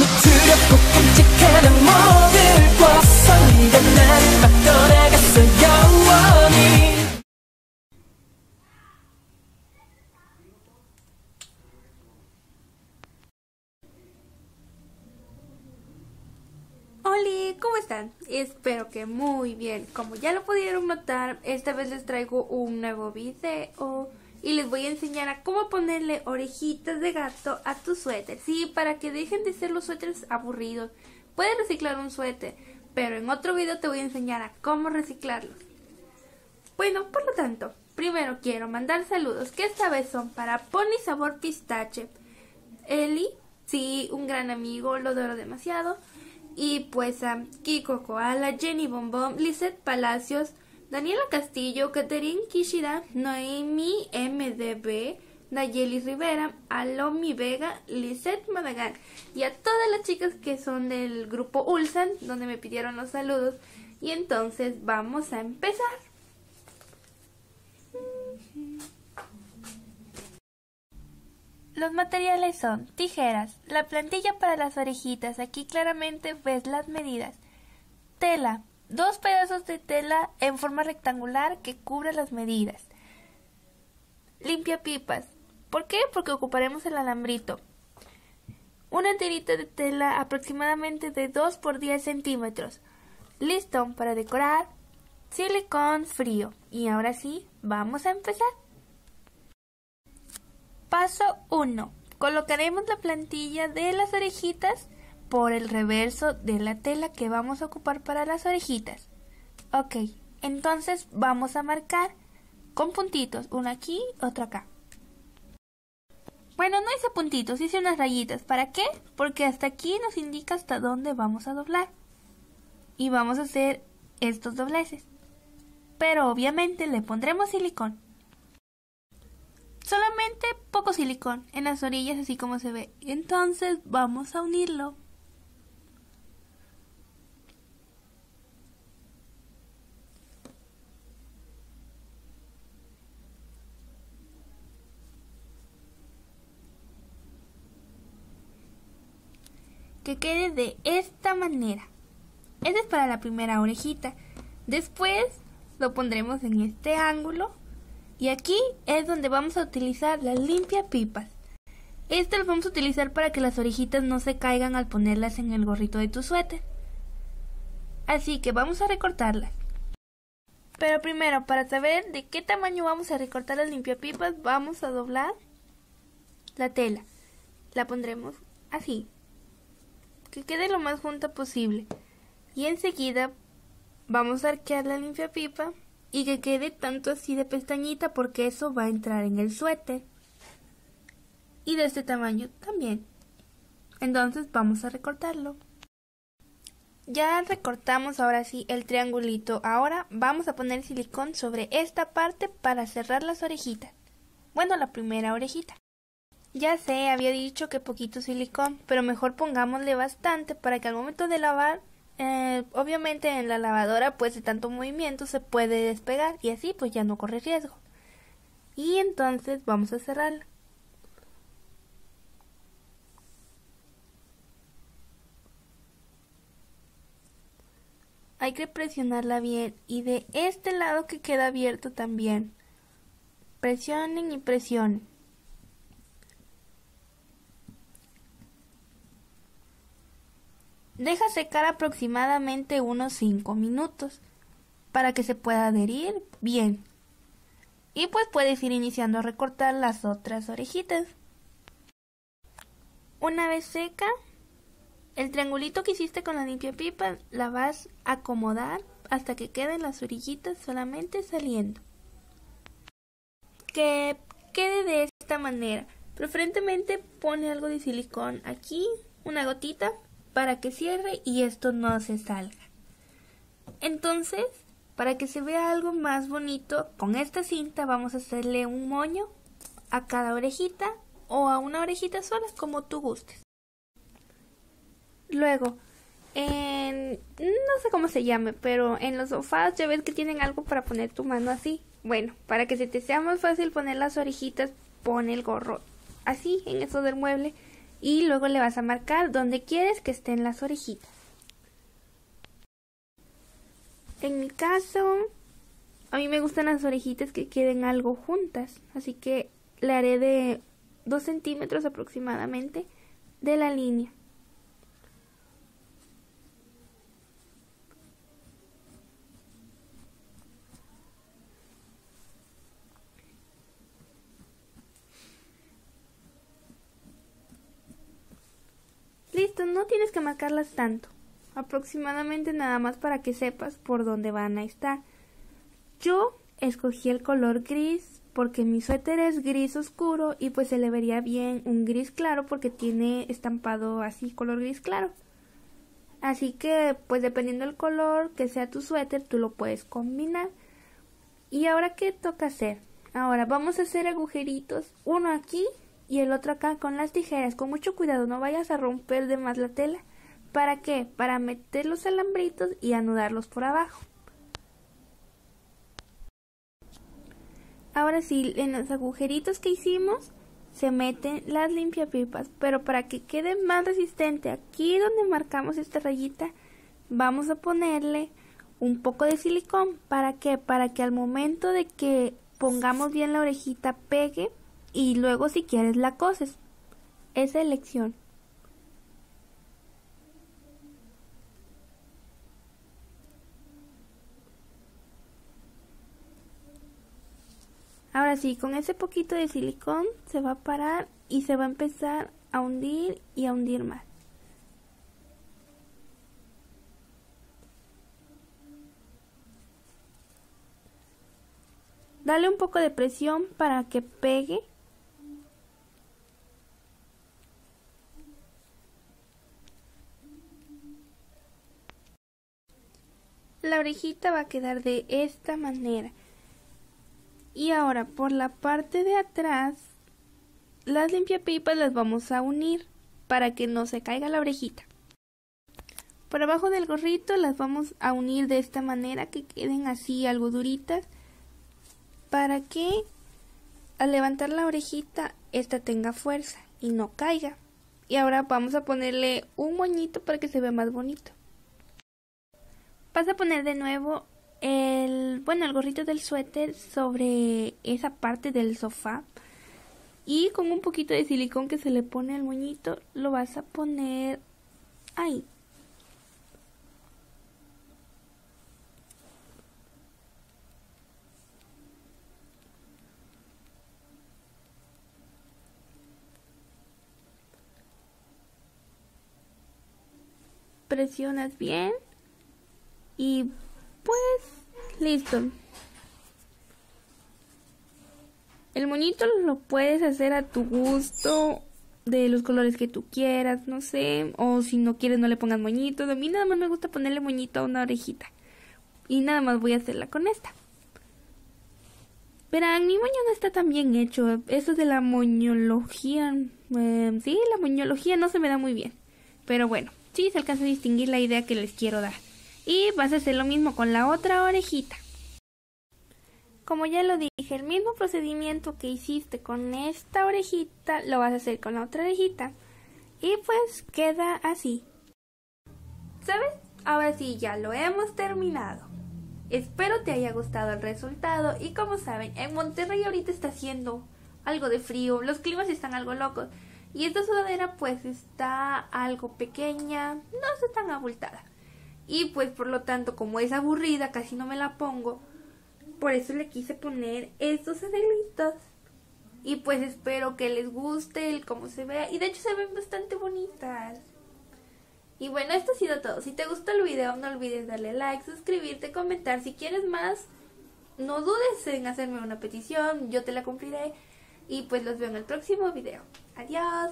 마음이 두렵고 끔찍하는 모든 선이가 나를 막 떠나갔어 영원히 Hola, ¿cómo están? Espero que muy bien. Como ya lo pudieron notar, esta vez les traigo un nuevo video y les voy a enseñar a cómo ponerle orejitas de gato a tu suéter. Sí, para que dejen de ser los suéteres aburridos. Puedes reciclar un suéter, pero en otro video te voy a enseñar a cómo reciclarlos. Bueno, por lo tanto, primero quiero mandar saludos que esta vez son para Pony Sabor Pistache. Eli, sí, un gran amigo, lo adoro demasiado. Y pues a Kiko Koala, Jenny Bombom, Lizeth Palacios, Daniela Castillo, Catherine Kishida, Noemi MDB, Nayeli Rivera, Alomi Vega, Lizeth Madagan y a todas las chicas que son del grupo Ulsan, donde me pidieron los saludos. Y entonces vamos a empezar. Los materiales son tijeras, la plantilla para las orejitas, aquí claramente ves las medidas, tela, dos pedazos de tela en forma rectangular que cubre las medidas, limpia pipas, ¿por qué? Porque ocuparemos el alambrito, una tirita de tela aproximadamente de 2 por 10 centímetros, listón para decorar, silicón frío y ahora sí, vamos a empezar. Paso 1. Colocaremos la plantilla de las orejitas por el reverso de la tela que vamos a ocupar para las orejitas. Ok, entonces vamos a marcar con puntitos, uno aquí, otro acá. Bueno, no hice puntitos, hice unas rayitas. ¿Para qué? Porque hasta aquí nos indica hasta dónde vamos a doblar. Y vamos a hacer estos dobleces. Pero obviamente le pondremos silicón. Solamente poco silicón en las orillas así como se ve. Entonces vamos a unirlo. Que quede de esta manera. Este es para la primera orejita. Después lo pondremos en este ángulo y aquí es donde vamos a utilizar las limpia pipas. Estas las vamos a utilizar para que las orejitas no se caigan al ponerlas en el gorrito de tu suéter. Así que vamos a recortarlas. Pero primero, para saber de qué tamaño vamos a recortar las limpiapipas, vamos a doblar la tela. La pondremos así, que quede lo más junta posible. Y enseguida vamos a arquear la limpiapipa y que quede tanto así de pestañita porque eso va a entrar en el suéter. Y de este tamaño también. Entonces vamos a recortarlo. Ya recortamos ahora sí el triangulito. Ahora vamos a poner silicón sobre esta parte para cerrar las orejitas. Bueno, la primera orejita. Ya sé, había dicho que poquito silicón, pero mejor pongámosle bastante para que al momento de lavar eh, obviamente en la lavadora pues de tanto movimiento se puede despegar y así pues ya no corre riesgo. Y entonces vamos a cerrarla. Hay que presionarla bien y de este lado que queda abierto también. Presionen y presionen. Deja secar aproximadamente unos 5 minutos para que se pueda adherir bien. Y pues puedes ir iniciando a recortar las otras orejitas. Una vez seca, el triangulito que hiciste con la limpia pipa la vas a acomodar hasta que queden las orillitas solamente saliendo. Que quede de esta manera. Preferentemente pone algo de silicón aquí, una gotita para que cierre y esto no se salga. Entonces, para que se vea algo más bonito, con esta cinta vamos a hacerle un moño a cada orejita o a una orejita sola, como tú gustes. Luego, en, no sé cómo se llame, pero en los sofás ya ves que tienen algo para poner tu mano así. Bueno, para que se te sea más fácil poner las orejitas, pone el gorro así en eso del mueble y luego le vas a marcar donde quieres que estén las orejitas. En mi caso, a mí me gustan las orejitas que queden algo juntas, así que le haré de 2 centímetros aproximadamente de la línea. Listo, no tienes que marcarlas tanto. Aproximadamente nada más para que sepas por dónde van a estar. Yo escogí el color gris porque mi suéter es gris oscuro y pues se le vería bien un gris claro porque tiene estampado así color gris claro. Así que pues dependiendo del color que sea tu suéter tú lo puedes combinar. Y ahora qué toca hacer? Ahora vamos a hacer agujeritos, uno aquí y el otro acá con las tijeras. Con mucho cuidado, no vayas a romper de más la tela. ¿Para qué? Para meter los alambritos y anudarlos por abajo. Ahora sí, en los agujeritos que hicimos se meten las limpiapipas, pero para que quede más resistente, aquí donde marcamos esta rayita, vamos a ponerle un poco de silicón. ¿Para qué? Para que al momento de que pongamos bien la orejita pegue y luego si quieres la coses. Es elección. Ahora sí, con ese poquito de silicón se va a parar y se va a empezar a hundir y a hundir más. Dale un poco de presión para que pegue orejita va a quedar de esta manera. Y ahora por la parte de atrás, las limpiapipas las vamos a unir para que no se caiga la orejita. Por abajo del gorrito las vamos a unir de esta manera que queden así algo duritas para que al levantar la orejita esta tenga fuerza y no caiga. Y ahora vamos a ponerle un moñito para que se vea más bonito. Vas a poner de nuevo el, bueno, el gorrito del suéter sobre esa parte del sofá y con un poquito de silicón que se le pone al moñito lo vas a poner ahí. Presionas bien y pues listo. El moñito lo puedes hacer a tu gusto, de los colores que tú quieras, no sé, o si no quieres no le pongas moñitos. A mí nada más me gusta ponerle moñito a una orejita. Y nada más voy a hacerla con esta. Verán, mi moño no está tan bien hecho. Eso de la moñología, em, sí, la moñología no se me da muy bien. Pero bueno, sí se alcanza a distinguir la idea que les quiero dar. Y vas a hacer lo mismo con la otra orejita. Como ya lo dije, el mismo procedimiento que hiciste con esta orejita lo vas a hacer con la otra orejita. Y pues queda así. ¿Sabes? Ahora sí, ya lo hemos terminado. Espero te haya gustado el resultado y como saben, en Monterrey ahorita está haciendo algo de frío, los climas están algo locos y esta sudadera pues está algo pequeña, no está tan abultada. Y pues por lo tanto, como es aburrida, casi no me la pongo. Por eso le quise poner estos arreglitos. Y pues espero que les guste el cómo se vea. Y de hecho se ven bastante bonitas. Y bueno, esto ha sido todo. Si te gustó el video, no olvides darle like, suscribirte, comentar. Si quieres más, no dudes en hacerme una petición. Yo te la cumpliré. Y pues los veo en el próximo video. Adiós.